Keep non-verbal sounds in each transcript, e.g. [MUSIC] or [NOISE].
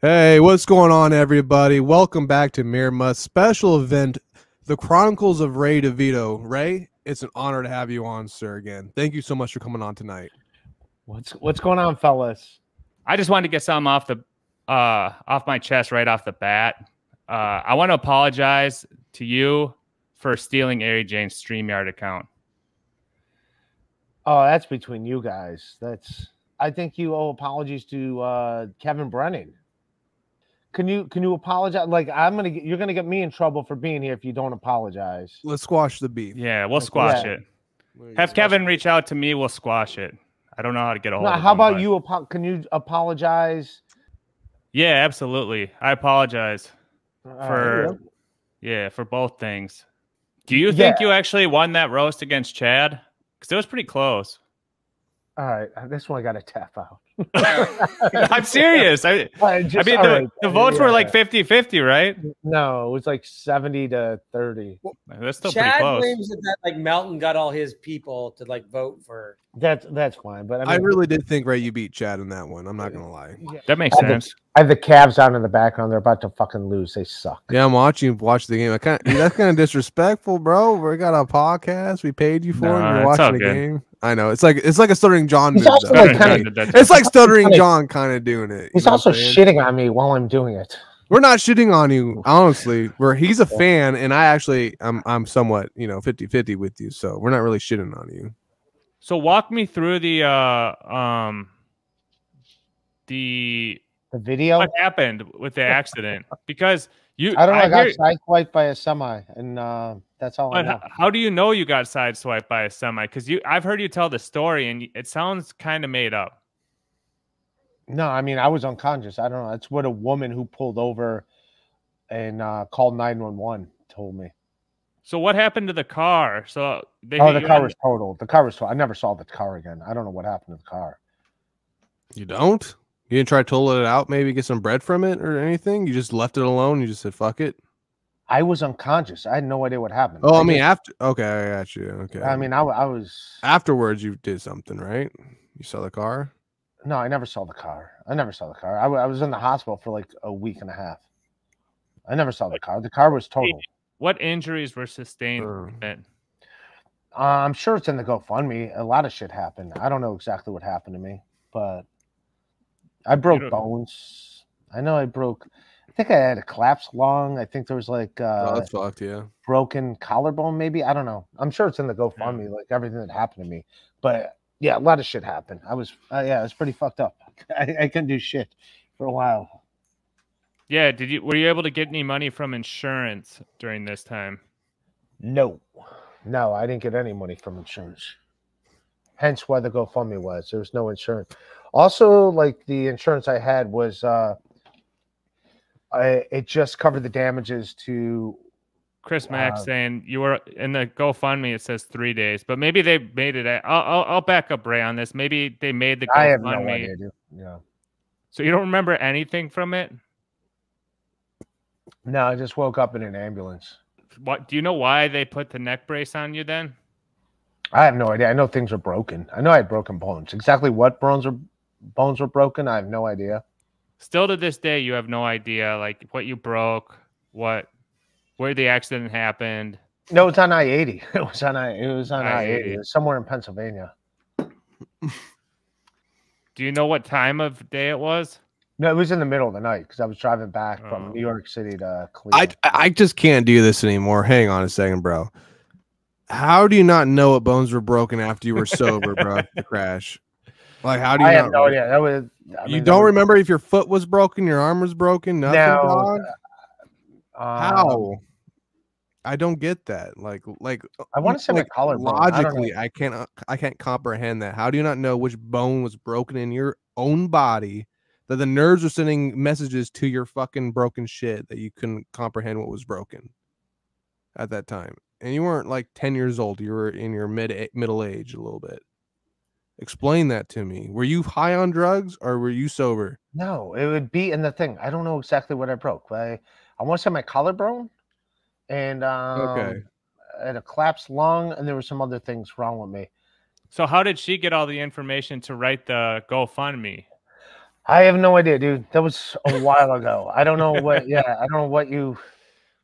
Hey, what's going on, everybody? Welcome back to Miramut special event, The Chronicles of Ray DeVito. Ray, it's an honor to have you on, sir. Again, thank you so much for coming on tonight. What's what's going on, fellas? I just wanted to get something off the uh, off my chest right off the bat. Uh, I want to apologize to you for stealing Ari Jane's StreamYard account. Oh, that's between you guys. That's I think you owe apologies to uh, Kevin Brennan. Can you can you apologize? Like I'm gonna get, you're gonna get me in trouble for being here if you don't apologize. Let's squash the beef. Yeah, we'll squash Yeah. it. Have Kevin reach out to me. We'll squash it. I don't know how to get a hold No, of how him, about but- you? apo- Can you apologize? Yeah, absolutely. I apologize All for right. yeah for both things. Do you think you actually won that roast against Chad? Because it was pretty close. All right, uh, this one I got to tap out. [LAUGHS] I'm serious. I, I, I mean, the, right, the votes were like 50 50, right? no, it was like seventy to thirty. That's still pretty Chad close. claims that, that like Melton got all his people to like vote for. That's that's fine, but I, mean, I really did think Ray, you beat Chad in that one. I'm not gonna lie. That makes I have the- sense. I have the Cavs out in the background. They're about to fucking lose. They suck. Yeah, I'm watching watch the game. I kind that's kind of disrespectful, bro. We got a podcast. We paid you for it. Nah, And you're watching the good. game. I know it's like it's like a stuttering John. He's move, also, though. like, kinda- it's like stuttering John kind of doing it. He's also what I'm saying? shitting on me while I'm doing it. We're not shitting on you, honestly. We're he's a fan, and I actually I'm I'm somewhat you know 50-50 with you, so we're not really shitting on you. So walk me through the uh um the The video. what happened with the accident [LAUGHS] because you I don't know. I, got hear- sideswiped by a semi, and uh, that's all I know. how do you know you got sideswiped by a semi? Because you I've heard you tell the story and it sounds kind of made up. No, I mean I was unconscious. I don't know. That's what a woman who pulled over and uh, called nine one one told me. So what happened to the car? So they Oh, the car was totaled. The car was. totaled. I never saw the car again. I don't know what happened to the car. You don't? You didn't try to toll it out, maybe get some bread from it or anything? You just left it alone. You just said fuck it. I was unconscious. I had no idea what happened. Oh, I mean just- after. Okay, I got you. Okay. I mean, I, I was. afterwards you did something, right? You saw the car. No, I never saw the car. I never saw the car. I, I was in the hospital for like a week and a half. I never saw the car. The car was totaled. what injuries were sustained? Uh, from? Uh, I'm sure it's in the GoFundMe. A lot of shit happened. I don't know exactly what happened to me, but I broke bones. I know I broke. I think I had a collapsed lung. I think there was like oh, uh, that's fucked. Yeah. broken collarbone, maybe. I don't know. I'm sure it's in the GoFundMe, like everything that happened to me. But yeah, a lot of shit happened. I was, uh, yeah, I was pretty fucked up. [LAUGHS] I, I couldn't do shit for a while. Yeah, did you were you able to get any money from insurance during this time? No, no, I didn't get any money from insurance. Hence why the GoFundMe was. There was no insurance. Also, like the insurance I had was uh I it just covered the damages to Chris Max Uh, saying you were in the GoFundMe. It says three days, but maybe they made it. I'll, I'll I'll back up Ray on this. Maybe they made the GoFundMe. I have no idea. Dude. Yeah. So you don't remember anything from it? No, I just woke up in an ambulance. What do you know why they put the neck brace on you then? I have no idea. I know things are broken. I know I had broken bones. Exactly what bones were bones were broken, I have no idea. Still to this day, you have no idea like what you broke, what, where the accident happened. No, it's on I eighty. [LAUGHS] It was on I. It was on I I-80. eighty. It was somewhere in Pennsylvania. [LAUGHS] Do you know what time of day it was? No, it was in the middle of the night because I was driving back Oh. from New York City to Cleveland. I Cleveland. I just can't do this anymore. Hang on a second, bro. How do you not know what bones were broken after you were [LAUGHS] sober, bro? The crash. Like, how do you I have no idea. That was. I you mean, that don't was- remember if your foot was broken, your arm was broken, nothing. No. um, How? I don't get that. Like, like I want to say my like, collarbone. I don't logically, I, can't. uh, I can't comprehend that. How do you not know which bone was broken in your own body? That the nerves are sending messages to your fucking broken shit that you couldn't comprehend what was broken at that time, and you weren't like ten years old. You were in your mid middle age a little bit. Explain that to me. Were you high on drugs or were you sober? No, it would be in the thing. I don't know exactly what I broke. I I want to say my collarbone, and um, Okay. I had a collapsed lung, and there were some other things wrong with me. So how did she get all the information to write the GoFundMe? I have no idea, dude. That was a while ago. I don't know what. Yeah, I don't know what you.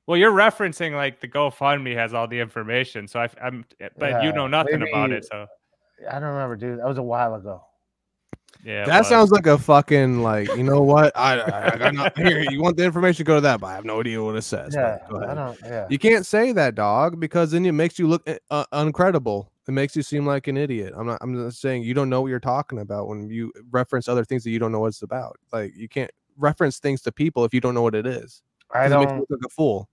Well, you're referencing like the GoFundMe has all the information, so I, am but you know nothing about it, so I don't remember, dude. That was a while ago. yeah. That but- sounds like a fucking like you know what I I, I got not, here. You want the information? Go to that, but I have no idea what it says. Yeah, but go I don't. Yeah. You can't say that, dog, because then it makes you look uh, uncredible. It makes you seem like an idiot. I'm not. I'm just saying you don't know what you're talking about when you reference other things that you don't know what it's about. Like you can't reference things to people if you don't know what it is. I 'cause it makes you don't. look like a fool.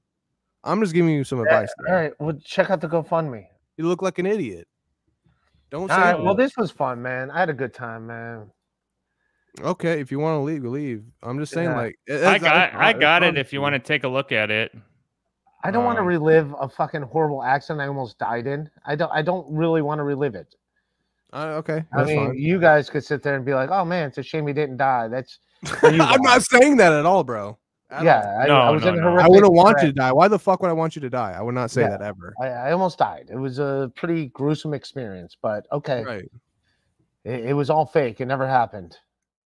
I'm just giving you some advice. all there. Well, check out the GoFundMe. You look like an idiot. Don't All say. right. that. Well, this was fun, man. I had a good time, man. okay, if you want to leave, leave. I'm just saying, Yeah. like I got it's- I it's got fun it if you want to take a look at it. I don't want to Um, relive a fucking horrible accident I almost died in. I don't. I don't really want to relive it. Uh, okay, I mean, fine. you guys could sit there and be like, "Oh man, it's a shame he didn't die." That's [LAUGHS] I'm not saying that at all, bro. At yeah. I, No, I was no, in no. I I wouldn't want you to die. Why the fuck would I want you to die? I would not say Yeah. that ever. I, I almost died. It was a pretty gruesome experience, but okay, Right. it, it was all fake. It never happened.